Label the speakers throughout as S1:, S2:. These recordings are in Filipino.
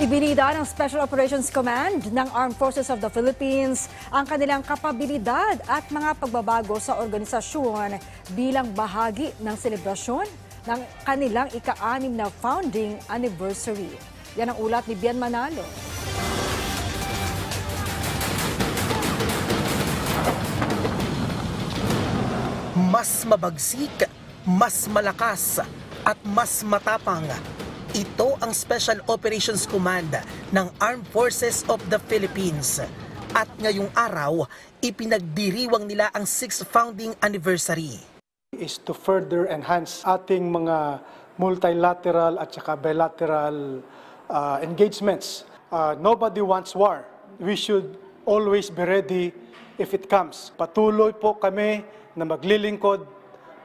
S1: Ibinida ng Special Operations Command ng Armed Forces of the Philippines ang kanilang kapabilidad at mga pagbabago sa organisasyon bilang bahagi ng selebrasyon ng kanilang ika-anim na founding anniversary. Yan ang ulat ni Bian Manalo.
S2: mas mabagsik, mas malakas, at mas matapang. Ito ang Special Operations Command ng Armed Forces of the Philippines. At ngayong araw, ipinagdiriwang nila ang 6th founding anniversary.
S3: is to further enhance ating mga multilateral at saka bilateral uh, engagements. Uh, nobody wants war. We should always be ready if it comes. Patuloy po kami na maglilingkod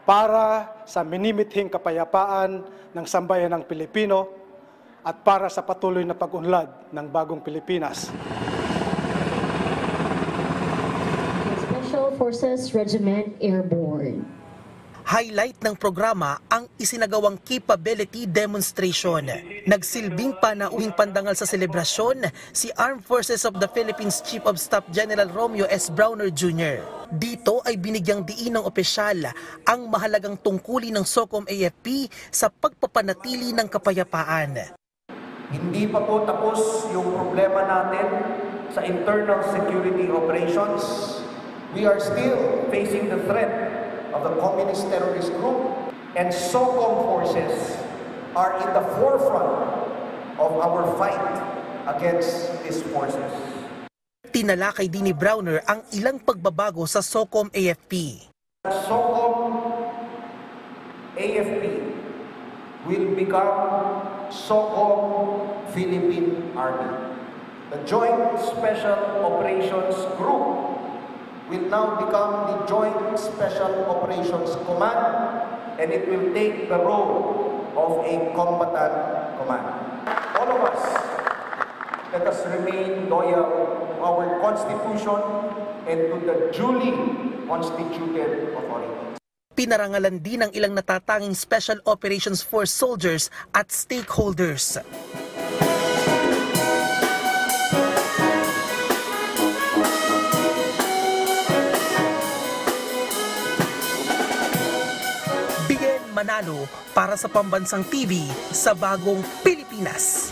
S3: para sa minimithing kapayapaan ng sambayan ng Pilipino at para sa patuloy na pag-unlad ng bagong Pilipinas.
S4: Special Forces Regiment Airborne.
S2: Highlight ng programa ang isinagawang capability demonstration. Nagsilbing panauhing pandangal sa selebrasyon si Armed Forces of the Philippines Chief of Staff General Romeo S. Browner Jr. Dito ay binigyang diin ng opisyal ang mahalagang tungkulin ng SOCOM AFP sa pagpapanatili ng kapayapaan.
S5: Hindi pa po tapos yung problema natin sa internal security operations. We are still facing the threat the communist terrorist group and SOCOM forces are in the forefront of our fight against these forces.
S2: Tinalakay din ni Browner ang ilang pagbabago sa SOCOM AFP.
S5: SOCOM AFP will become SOCOM Philippine Army. The Joint Special Operations will now become the Joint Special Operations Command and it will take the role of a combatant command. All of us, let us remain loyal to our Constitution and to the duly constituted authorities.
S2: Pinarangalan din ang ilang natatanging Special Operations Force soldiers at stakeholders. Bien Manalo para sa Pambansang TV sa Bagong Pilipinas.